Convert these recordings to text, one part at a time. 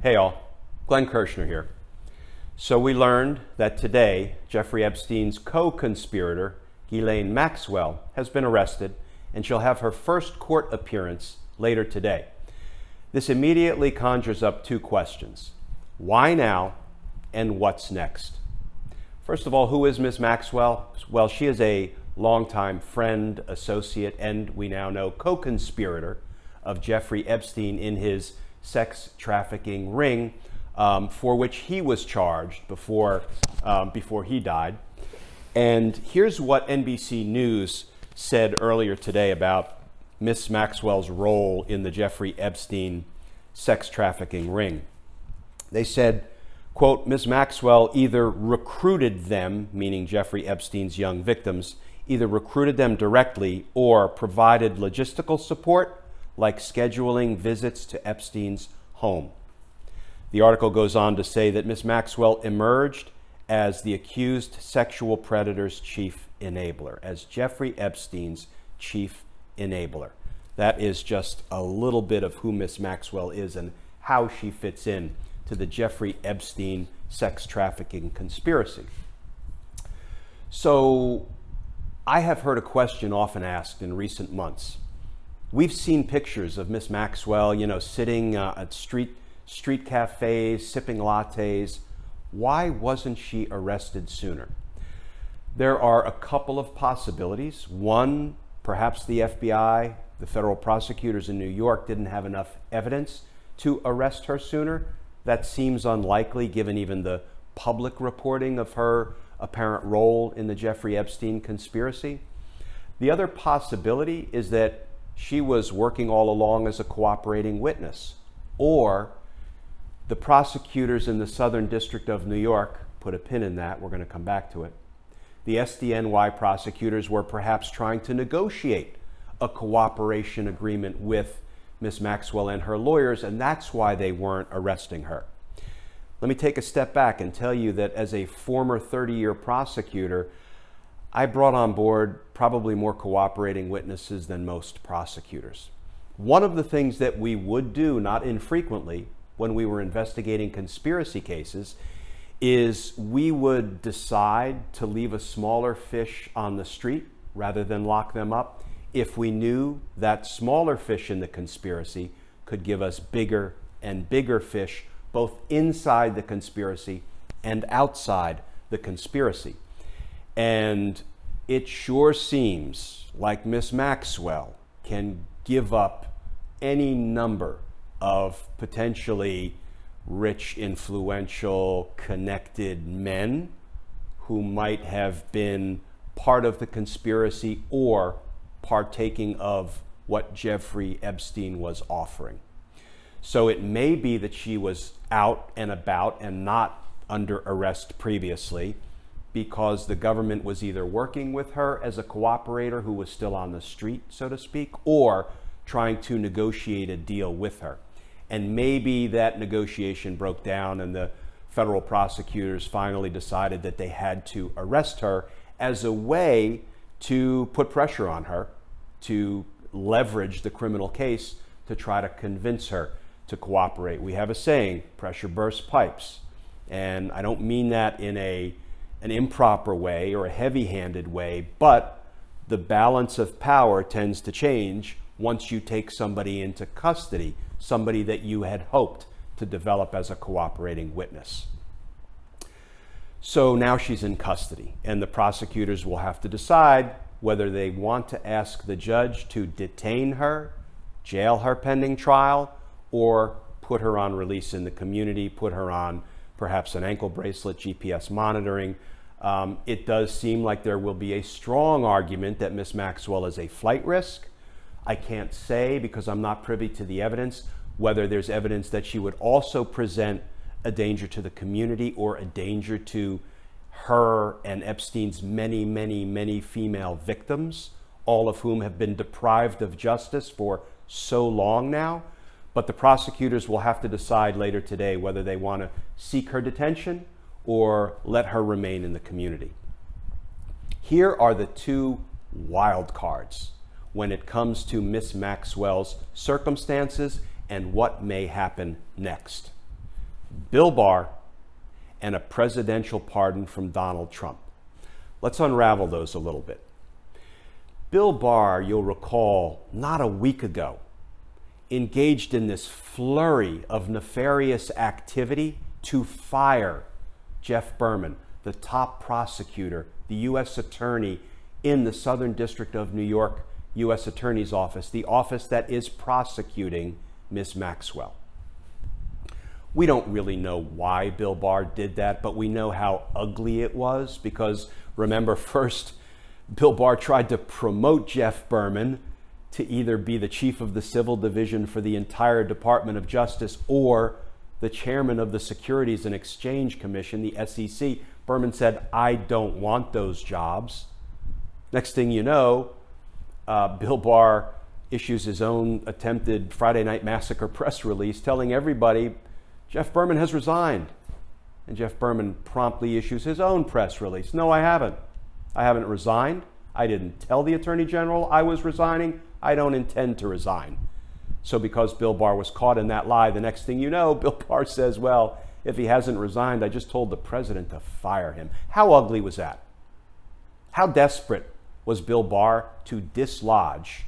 Hey all, Glenn Kirschner here. So we learned that today Jeffrey Epstein's co-conspirator, Ghislaine Maxwell, has been arrested and she'll have her first court appearance later today. This immediately conjures up two questions. Why now and what's next? First of all, who is Miss Maxwell? Well, she is a longtime friend, associate, and we now know co-conspirator of Jeffrey Epstein in his sex trafficking ring, um, for which he was charged before, um, before he died. And here's what NBC News said earlier today about Miss Maxwell's role in the Jeffrey Epstein sex trafficking ring. They said, quote, Ms. Maxwell either recruited them, meaning Jeffrey Epstein's young victims, either recruited them directly or provided logistical support like scheduling visits to Epstein's home. The article goes on to say that Ms. Maxwell emerged as the accused sexual predator's chief enabler, as Jeffrey Epstein's chief enabler. That is just a little bit of who Miss Maxwell is and how she fits in to the Jeffrey Epstein sex trafficking conspiracy. So, I have heard a question often asked in recent months We've seen pictures of Miss Maxwell, you know, sitting uh, at street street cafes, sipping lattes. Why wasn't she arrested sooner? There are a couple of possibilities. One, perhaps the FBI, the federal prosecutors in New York didn't have enough evidence to arrest her sooner. That seems unlikely given even the public reporting of her apparent role in the Jeffrey Epstein conspiracy. The other possibility is that she was working all along as a cooperating witness. Or the prosecutors in the Southern District of New York put a pin in that. We're going to come back to it. The SDNY prosecutors were perhaps trying to negotiate a cooperation agreement with Miss Maxwell and her lawyers, and that's why they weren't arresting her. Let me take a step back and tell you that as a former 30 year prosecutor, I brought on board probably more cooperating witnesses than most prosecutors. One of the things that we would do, not infrequently, when we were investigating conspiracy cases, is we would decide to leave a smaller fish on the street rather than lock them up if we knew that smaller fish in the conspiracy could give us bigger and bigger fish both inside the conspiracy and outside the conspiracy. And it sure seems like Miss Maxwell can give up any number of potentially rich, influential, connected men who might have been part of the conspiracy or partaking of what Jeffrey Epstein was offering. So it may be that she was out and about and not under arrest previously because the government was either working with her as a cooperator who was still on the street, so to speak, or trying to negotiate a deal with her. And maybe that negotiation broke down and the federal prosecutors finally decided that they had to arrest her as a way to put pressure on her to leverage the criminal case to try to convince her to cooperate. We have a saying, pressure bursts pipes. And I don't mean that in a an improper way or a heavy handed way, but the balance of power tends to change once you take somebody into custody, somebody that you had hoped to develop as a cooperating witness. So now she's in custody, and the prosecutors will have to decide whether they want to ask the judge to detain her, jail her pending trial, or put her on release in the community, put her on perhaps an ankle bracelet, GPS monitoring. Um, it does seem like there will be a strong argument that Miss Maxwell is a flight risk. I can't say because I'm not privy to the evidence whether there's evidence that she would also present a danger to the community or a danger to her and Epstein's many, many, many female victims, all of whom have been deprived of justice for so long now. But the prosecutors will have to decide later today whether they want to seek her detention or let her remain in the community. Here are the two wild cards when it comes to Miss Maxwell's circumstances and what may happen next. Bill Barr and a presidential pardon from Donald Trump. Let's unravel those a little bit. Bill Barr, you'll recall, not a week ago, engaged in this flurry of nefarious activity to fire Jeff Berman, the top prosecutor, the U.S. attorney in the Southern District of New York U.S. Attorney's Office, the office that is prosecuting Ms. Maxwell. We don't really know why Bill Barr did that, but we know how ugly it was because remember, first, Bill Barr tried to promote Jeff Berman to either be the chief of the civil division for the entire Department of Justice or the chairman of the Securities and Exchange Commission, the SEC. Berman said, I don't want those jobs. Next thing you know, uh, Bill Barr issues his own attempted Friday Night Massacre press release telling everybody Jeff Berman has resigned. And Jeff Berman promptly issues his own press release. No, I haven't. I haven't resigned. I didn't tell the Attorney General I was resigning. I don't intend to resign. So, because Bill Barr was caught in that lie, the next thing you know, Bill Barr says, Well, if he hasn't resigned, I just told the president to fire him. How ugly was that? How desperate was Bill Barr to dislodge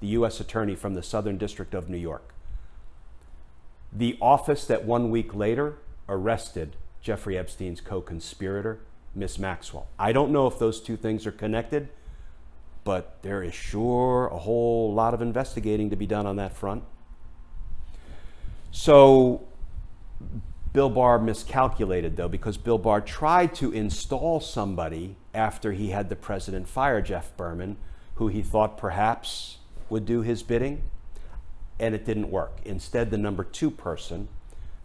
the U.S. Attorney from the Southern District of New York? The office that one week later arrested Jeffrey Epstein's co conspirator, Miss Maxwell. I don't know if those two things are connected but there is sure a whole lot of investigating to be done on that front. So Bill Barr miscalculated, though, because Bill Barr tried to install somebody after he had the president fire Jeff Berman, who he thought perhaps would do his bidding, and it didn't work. Instead, the number two person,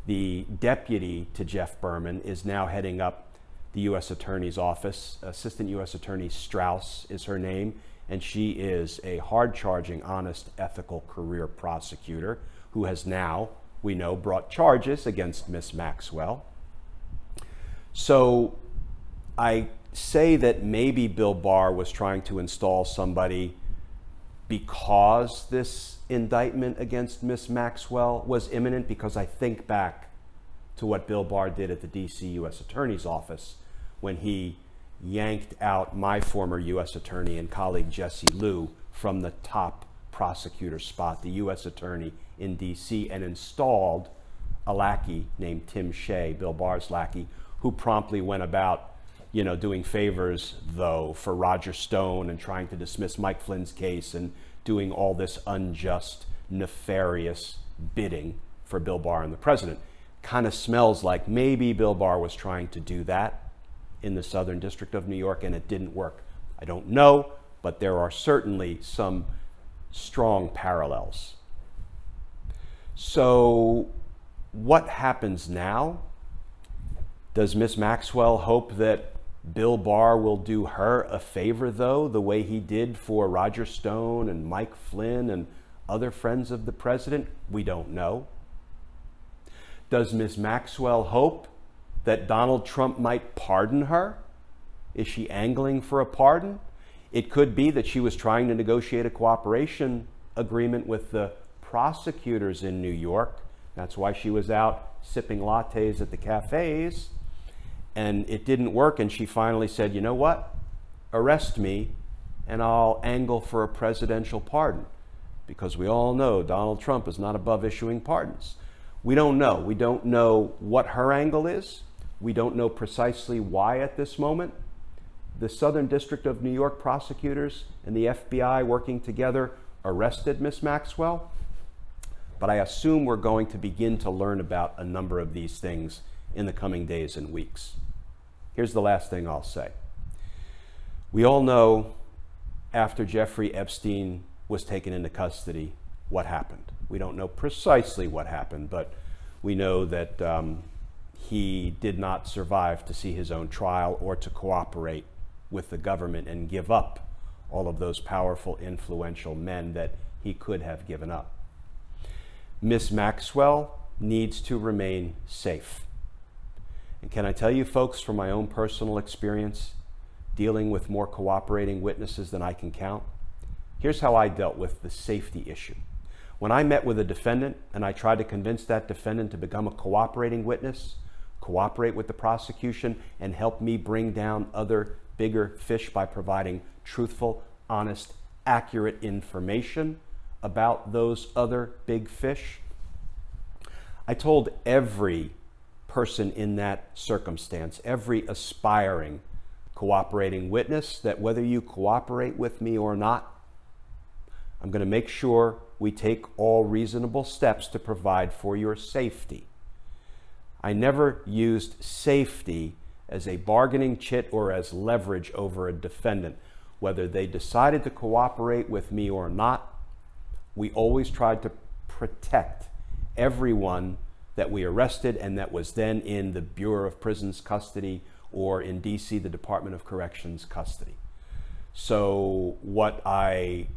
the deputy to Jeff Berman, is now heading up the U.S. Attorney's Office. Assistant U.S. Attorney Strauss is her name and she is a hard charging, honest, ethical career prosecutor who has now, we know, brought charges against Miss Maxwell. So I say that maybe Bill Barr was trying to install somebody because this indictment against Miss Maxwell was imminent, because I think back to what Bill Barr did at the DC U.S. Attorney's Office when he yanked out my former U.S. attorney and colleague Jessie Liu from the top prosecutor spot, the U.S. attorney in D.C., and installed a lackey named Tim Shea, Bill Barr's lackey, who promptly went about, you know, doing favors, though, for Roger Stone and trying to dismiss Mike Flynn's case and doing all this unjust, nefarious bidding for Bill Barr and the president. Kind of smells like maybe Bill Barr was trying to do that in the Southern District of New York and it didn't work. I don't know, but there are certainly some strong parallels. So, what happens now? Does Miss Maxwell hope that Bill Barr will do her a favor, though, the way he did for Roger Stone and Mike Flynn and other friends of the president? We don't know. Does Miss Maxwell hope that Donald Trump might pardon her? Is she angling for a pardon? It could be that she was trying to negotiate a cooperation agreement with the prosecutors in New York. That's why she was out sipping lattes at the cafes. And it didn't work. And she finally said, you know what? Arrest me and I'll angle for a presidential pardon. Because we all know Donald Trump is not above issuing pardons. We don't know. We don't know what her angle is. We don't know precisely why at this moment. The Southern District of New York prosecutors and the FBI working together arrested Miss Maxwell. But I assume we're going to begin to learn about a number of these things in the coming days and weeks. Here's the last thing I'll say. We all know after Jeffrey Epstein was taken into custody what happened. We don't know precisely what happened, but we know that um, he did not survive to see his own trial or to cooperate with the government and give up all of those powerful, influential men that he could have given up. Miss Maxwell needs to remain safe. And can I tell you, folks, from my own personal experience, dealing with more cooperating witnesses than I can count, here's how I dealt with the safety issue. When I met with a defendant and I tried to convince that defendant to become a cooperating witness, cooperate with the prosecution, and help me bring down other bigger fish by providing truthful, honest, accurate information about those other big fish, I told every person in that circumstance, every aspiring cooperating witness, that whether you cooperate with me or not, I'm going to make sure we take all reasonable steps to provide for your safety. I never used safety as a bargaining chit or as leverage over a defendant. Whether they decided to cooperate with me or not, we always tried to protect everyone that we arrested and that was then in the Bureau of Prisons custody or in DC, the Department of Corrections custody. So, what I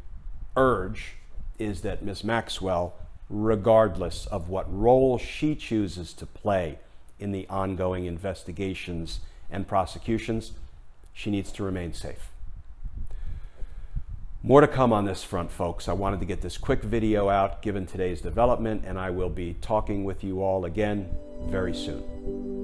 urge is that Ms. Maxwell, regardless of what role she chooses to play in the ongoing investigations and prosecutions, she needs to remain safe. More to come on this front, folks. I wanted to get this quick video out given today's development, and I will be talking with you all again very soon.